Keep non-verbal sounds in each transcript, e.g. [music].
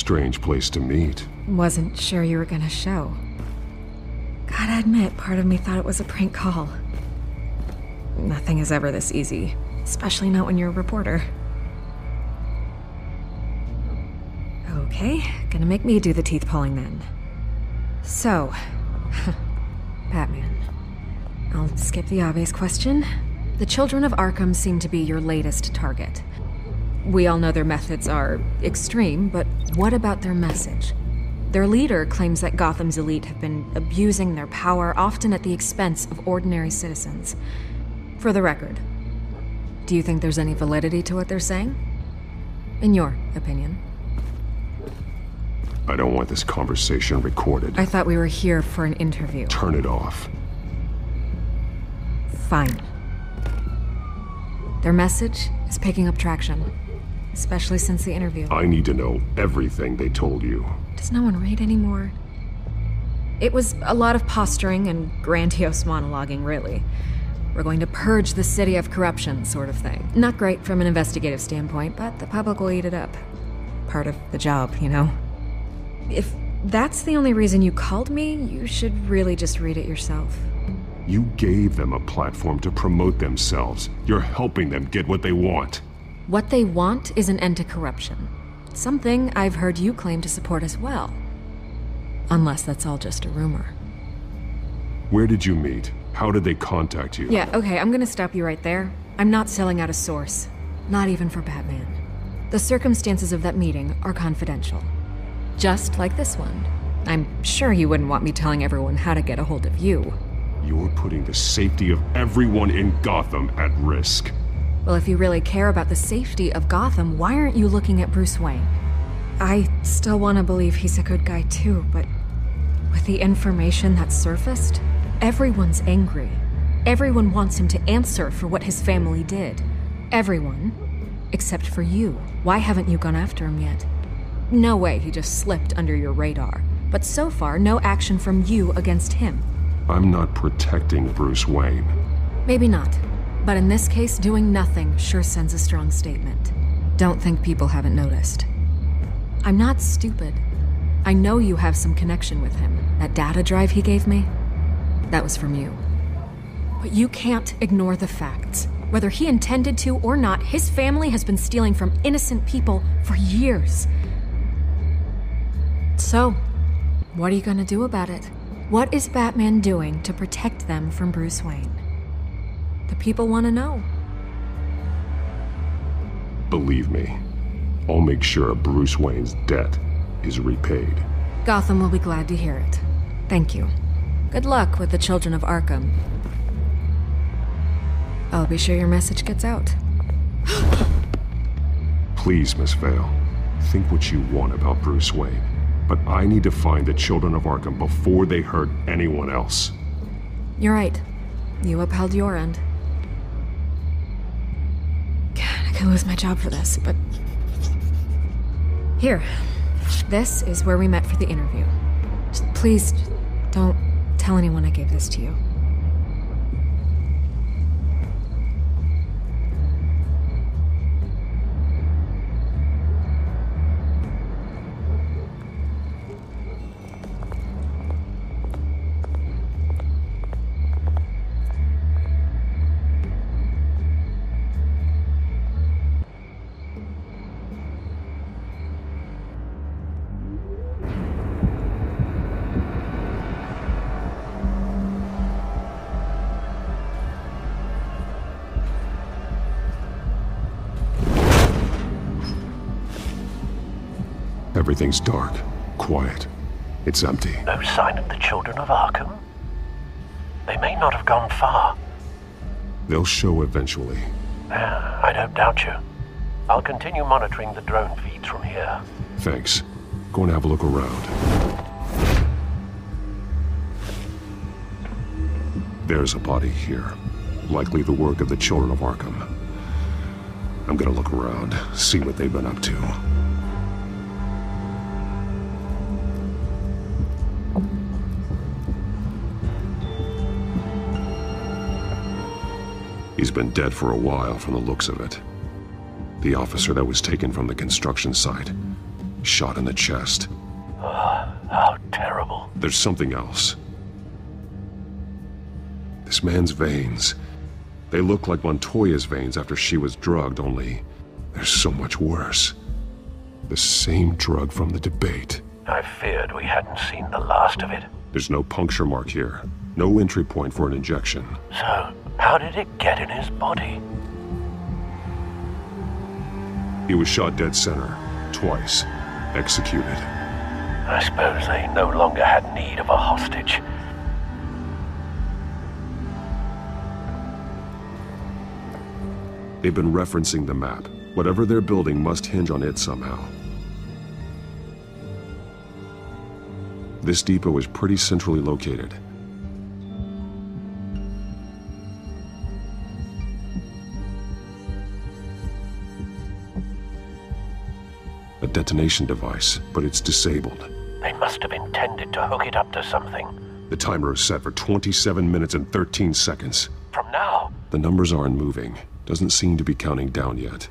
Strange place to meet. Wasn't sure you were gonna show. Gotta admit, part of me thought it was a prank call. Nothing is ever this easy, especially not when you're a reporter. Okay, gonna make me do the teeth pulling then. So, [laughs] Batman. I'll skip the obvious question. The children of Arkham seem to be your latest target. We all know their methods are extreme, but what about their message? Their leader claims that Gotham's elite have been abusing their power, often at the expense of ordinary citizens. For the record, do you think there's any validity to what they're saying? In your opinion? I don't want this conversation recorded. I thought we were here for an interview. Turn it off. Fine. Their message is picking up traction, especially since the interview. I need to know everything they told you. Does no one read anymore? It was a lot of posturing and grandiose monologuing, really. We're going to purge the city of corruption, sort of thing. Not great from an investigative standpoint, but the public will eat it up. Part of the job, you know? If that's the only reason you called me, you should really just read it yourself. You gave them a platform to promote themselves. You're helping them get what they want. What they want is an end to corruption. Something I've heard you claim to support as well. Unless that's all just a rumor. Where did you meet? How did they contact you? Yeah, okay, I'm gonna stop you right there. I'm not selling out a source. Not even for Batman. The circumstances of that meeting are confidential. Just like this one. I'm sure you wouldn't want me telling everyone how to get a hold of you. You're putting the safety of everyone in Gotham at risk. Well, if you really care about the safety of Gotham, why aren't you looking at Bruce Wayne? I still want to believe he's a good guy too, but with the information that surfaced, everyone's angry. Everyone wants him to answer for what his family did. Everyone. Except for you. Why haven't you gone after him yet? No way he just slipped under your radar. But so far, no action from you against him. I'm not protecting Bruce Wayne. Maybe not. But in this case, doing nothing sure sends a strong statement. Don't think people haven't noticed. I'm not stupid. I know you have some connection with him. That data drive he gave me, that was from you. But you can't ignore the facts. Whether he intended to or not, his family has been stealing from innocent people for years. So, what are you gonna do about it? What is Batman doing to protect them from Bruce Wayne? The people want to know. Believe me, I'll make sure Bruce Wayne's debt is repaid. Gotham will be glad to hear it. Thank you. Good luck with the children of Arkham. I'll be sure your message gets out. [gasps] Please, Miss Vale, think what you want about Bruce Wayne. But I need to find the children of Arkham before they hurt anyone else. You're right. You upheld your end. I could lose my job for this, but. Here. This is where we met for the interview. Just please, don't tell anyone I gave this to you. Everything's dark, quiet. It's empty. No sign of the children of Arkham? They may not have gone far. They'll show eventually. Yeah, I don't doubt you. I'll continue monitoring the drone feeds from here. Thanks. Go and have a look around. There's a body here. Likely the work of the children of Arkham. I'm gonna look around, see what they've been up to. He's been dead for a while from the looks of it. The officer that was taken from the construction site. Shot in the chest. [sighs] How terrible. There's something else. This man's veins. They look like Montoya's veins after she was drugged, only they're so much worse. The same drug from the debate. I feared we hadn't seen the last of it. There's no puncture mark here. No entry point for an injection. So, how did it get in his body? He was shot dead center. Twice. Executed. I suppose they no longer had need of a hostage. They've been referencing the map. Whatever they're building must hinge on it somehow. This depot is pretty centrally located. Detonation device, but it's disabled. They must have intended to hook it up to something. The timer is set for 27 minutes and 13 seconds. From now, The numbers aren't moving. Doesn't seem to be counting down yet.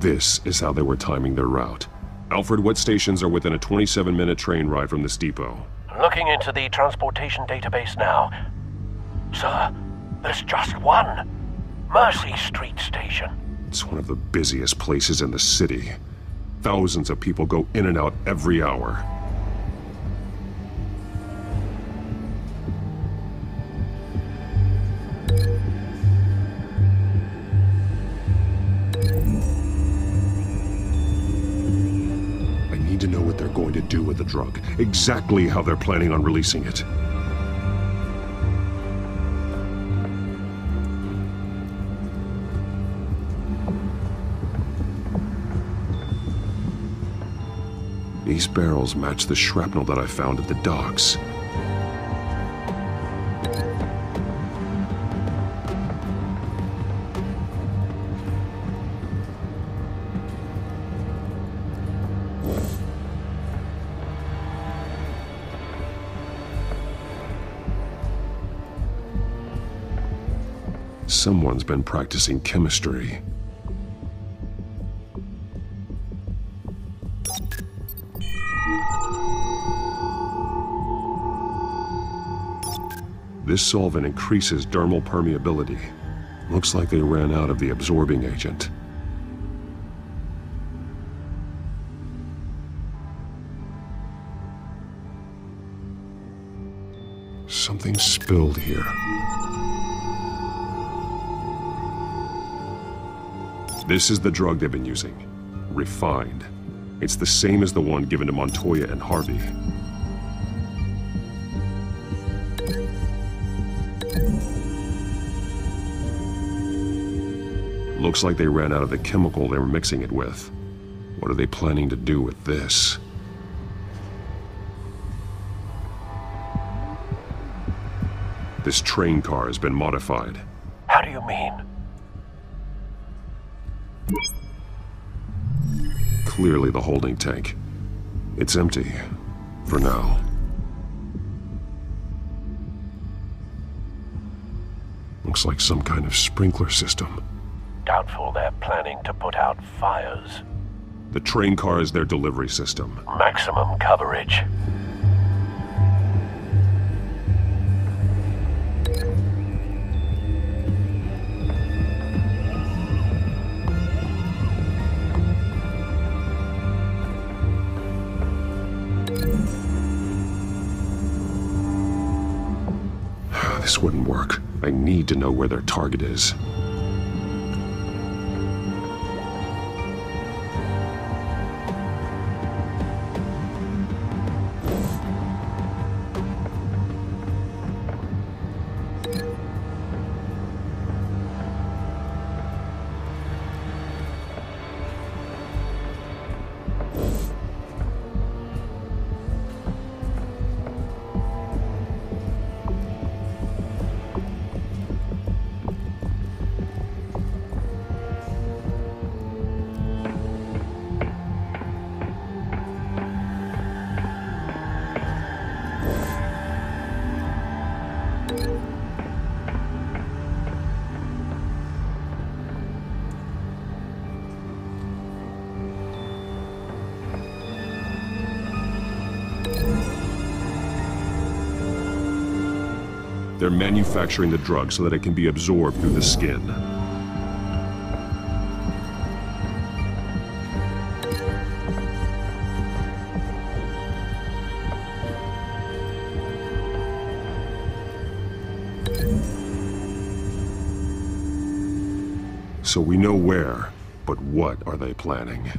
This is how they were timing their route. Alfred, what stations are within a 27 minute train ride from this depot? looking into the transportation database now. Sir, there's just one. Mercy Street Station. It's one of the busiest places in the city. Thousands of people go in and out every hour. I need to know what they're going to do with the drug, exactly how they're planning on releasing it. These barrels match the shrapnel that I found at the docks. Someone's been practicing chemistry. This solvent increases dermal permeability. Looks like they ran out of the absorbing agent. Something spilled here. This is the drug they've been using. Refined. It's the same as the one given to Montoya and Harvey. Looks like they ran out of the chemical they were mixing it with. What are they planning to do with this? This train car has been modified. How do you mean? Clearly the holding tank. It's empty. For now. Looks like some kind of sprinkler system. Doubtful they're planning to put out fires. The train car is their delivery system. Maximum coverage. [sighs] This wouldn't work. I need to know where their target is. They're manufacturing the drug so that it can be absorbed through the skin. So we know where, but what are they planning?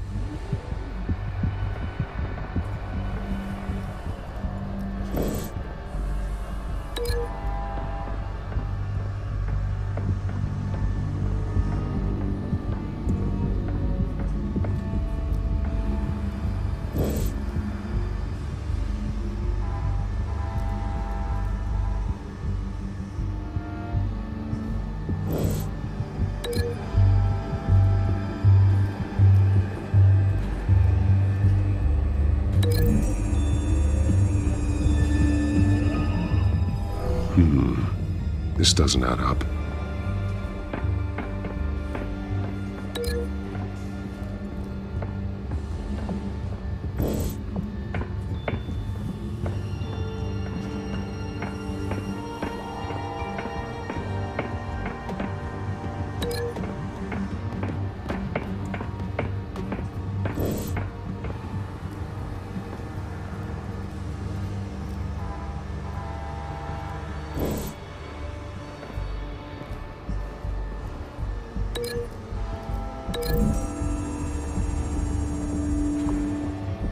Doesn't add up.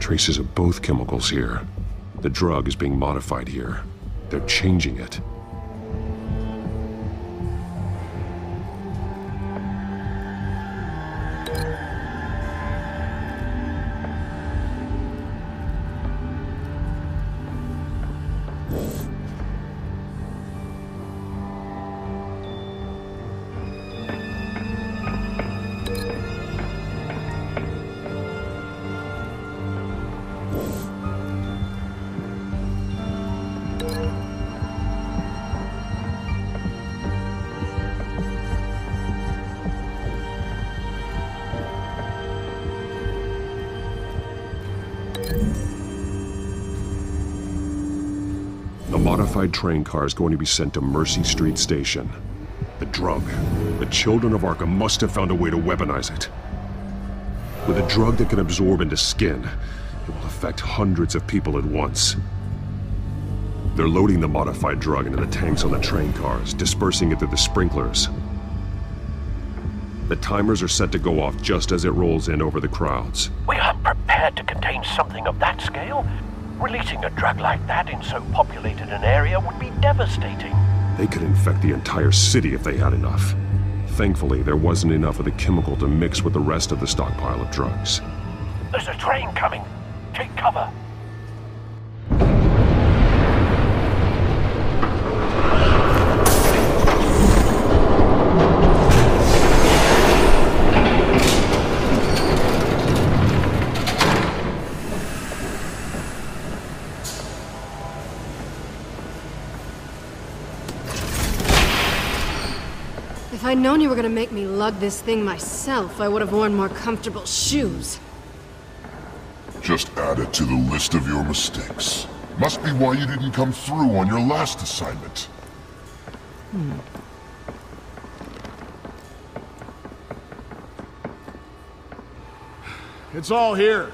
Traces of both chemicals here. The drug is being modified here. They're changing it. Modified train car is going to be sent to Mercy Street Station. The drug. The children of Arkham must have found a way to weaponize it. With a drug that can absorb into skin, it will affect hundreds of people at once. They're loading the modified drug into the tanks on the train cars, dispersing it through the sprinklers. The timers are set to go off just as it rolls in over the crowds. We aren't prepared to contain something of that scale. Releasing a drug like that in so populated an area would be devastating. They could infect the entire city if they had enough. Thankfully, there wasn't enough of the chemical to mix with the rest of the stockpile of drugs. There's a train coming. Take cover. I'd known you were gonna make me lug this thing myself, I would have worn more comfortable shoes. Just add it to the list of your mistakes. Must be why you didn't come through on your last assignment. Hmm. It's all here.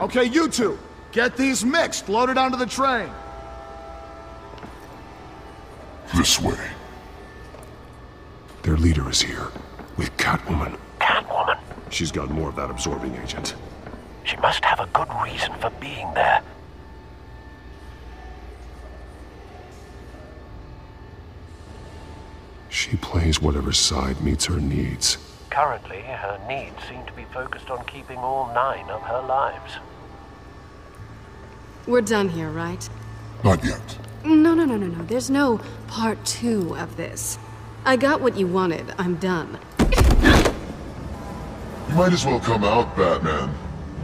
Okay, you two, get these mixed, loaded onto the train. This way. Their leader is here, with Catwoman. Catwoman. She's got more of that absorbing agent. She must have a good reason for being there. She plays whatever side meets her needs. Currently, her needs seem to be focused on keeping all nine of her lives. We're done here, right? Not yet. No, no, no, no, no. There's no part two of this. I got what you wanted. I'm done. You might as well come out, Batman.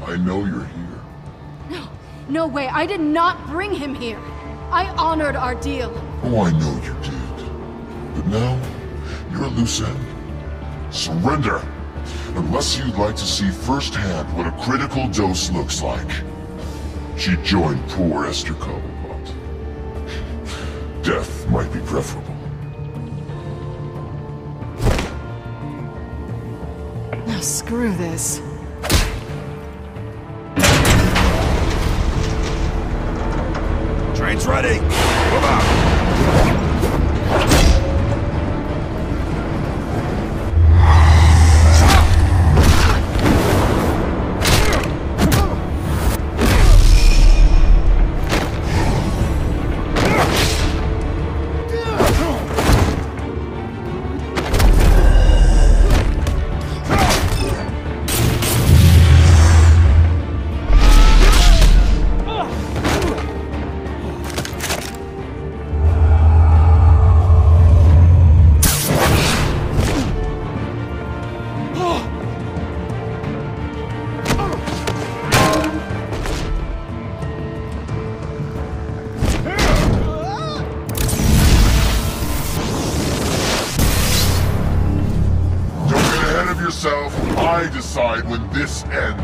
I know you're here. No, no way. I did not bring him here. I honored our deal. Oh, I know you did. But now, you're a loose end. Surrender! Unless you'd like to see firsthand what a critical dose looks like. She joined poor Esther Cobblepot. Death might be preferable. Now screw this. Train's ready. This ends.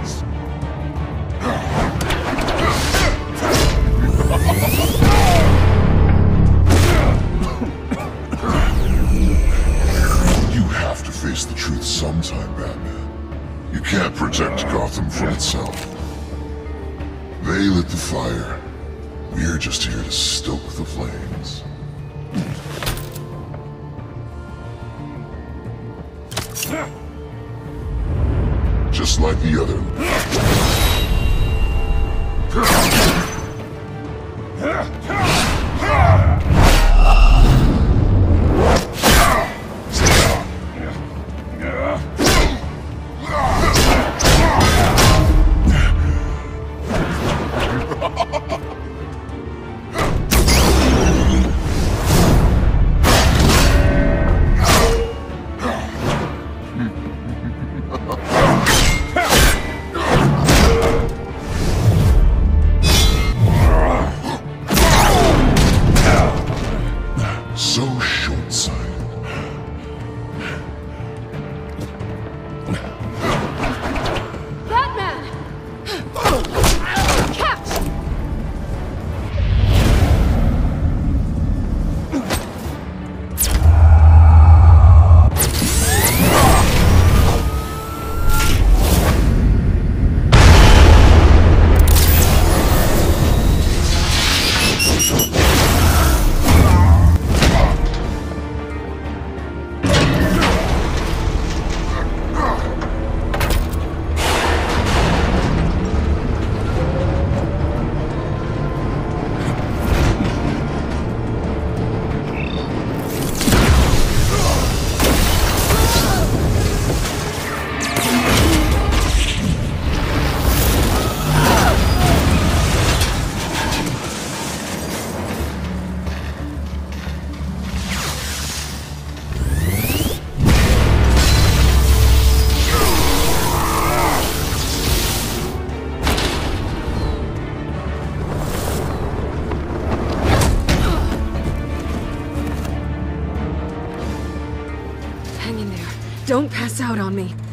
Out on me.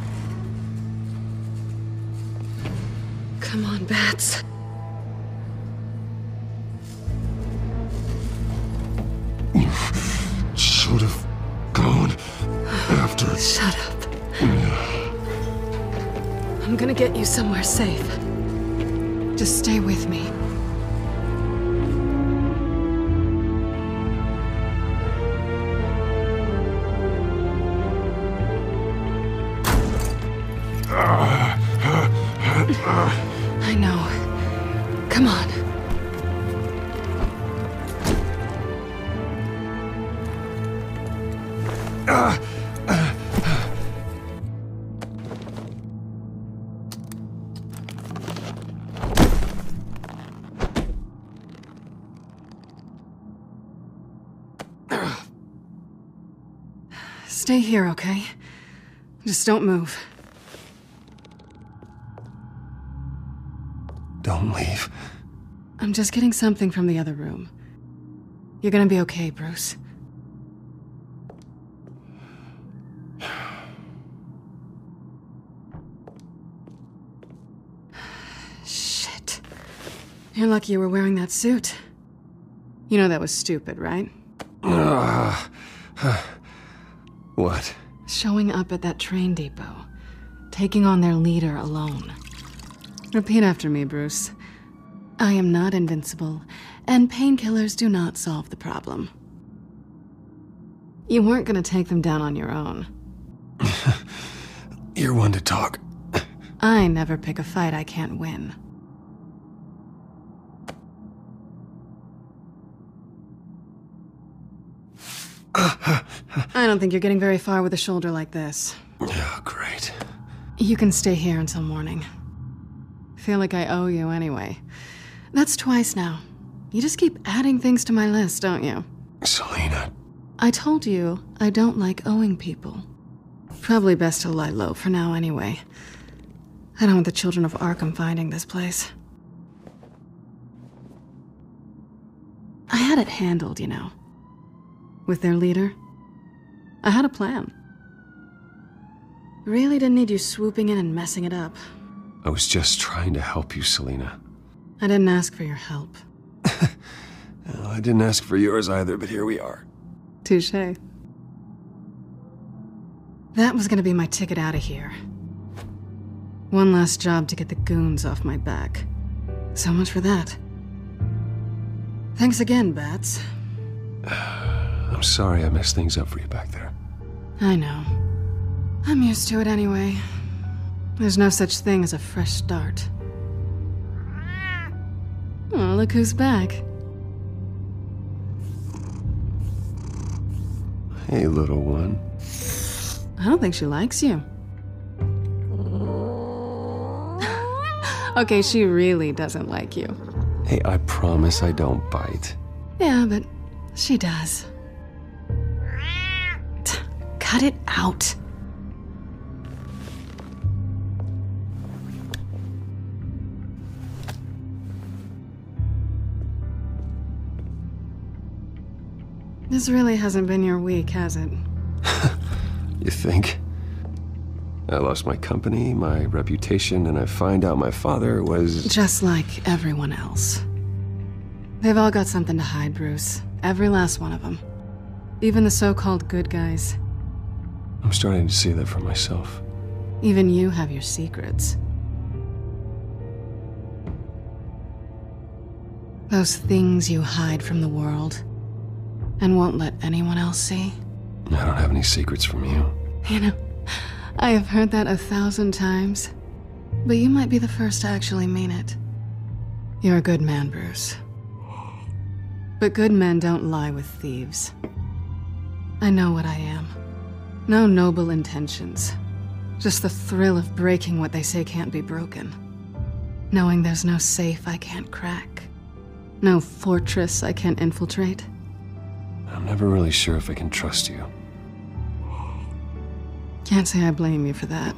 Stay here, okay? Just don't move. Don't leave. I'm just getting something from the other room. You're gonna be okay, Bruce. [sighs] Shit. You're lucky you were wearing that suit. You know that was stupid, right? [sighs] [sighs] What? Showing up at that train depot, taking on their leader alone. Repeat after me, Bruce. I am not invincible, and painkillers do not solve the problem. You weren't gonna take them down on your own. [laughs] You're one to talk. [coughs] I never pick a fight I can't win. [coughs] [coughs] I don't think you're getting very far with a shoulder like this. Oh, great. You can stay here until morning. Feel like I owe you anyway. That's twice now. You just keep adding things to my list, don't you? Selina, I told you I don't like owing people. Probably best to lie low for now anyway. I don't want the children of Arkham finding this place. I had it handled, you know. With their leader. I had a plan. Really didn't need you swooping in and messing it up. I was just trying to help you, Selina. I didn't ask for your help. [laughs] Well, I didn't ask for yours either, but here we are. Touche. That was gonna be my ticket out of here. One last job to get the goons off my back. So much for that. Thanks again, Bats. [sighs] [sighs] [sighs] I'm sorry I messed things up for you back there. I know. I'm used to it anyway. There's no such thing as a fresh start. Oh, look who's back. Hey, little one. I don't think she likes you. okay, she really doesn't like you. Hey, I promise I don't bite. Yeah, but she does. T- Cut it out. This really hasn't been your week, has it? [laughs] You think? I lost my company, my reputation, and I find out my father was. Just like everyone else. They've all got something to hide, Bruce. Every last one of them. Even the so called good guys. I'm starting to see that for myself. Even you have your secrets. Those things you hide from the world and won't let anyone else see. I don't have any secrets from you. You know, I have heard that a thousand times, but you might be the first to actually mean it. You're a good man, Bruce. But good men don't lie with thieves. I know what I am. No noble intentions. Just the thrill of breaking what they say can't be broken. Knowing there's no safe I can't crack. No fortress I can't infiltrate. I'm never really sure if I can trust you. Can't say I blame you for that.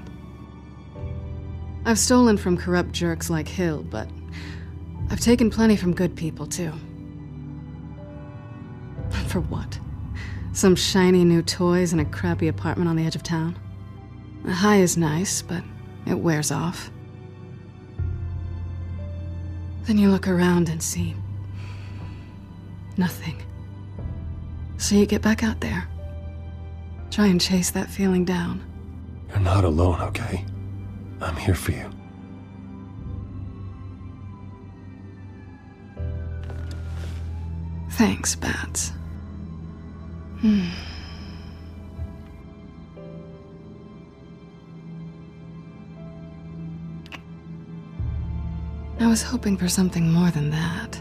I've stolen from corrupt jerks like Hill, but I've taken plenty from good people, too. For what? Some shiny new toys and a crappy apartment on the edge of town? The high is nice, but it wears off. Then you look around and see nothing. So you get back out there. Try and chase that feeling down. You're not alone, okay? I'm here for you. Thanks, Bats. Hmm. I was hoping for something more than that.